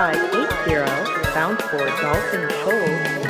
4580, bound for Dolphin Shoals.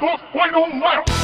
说关东五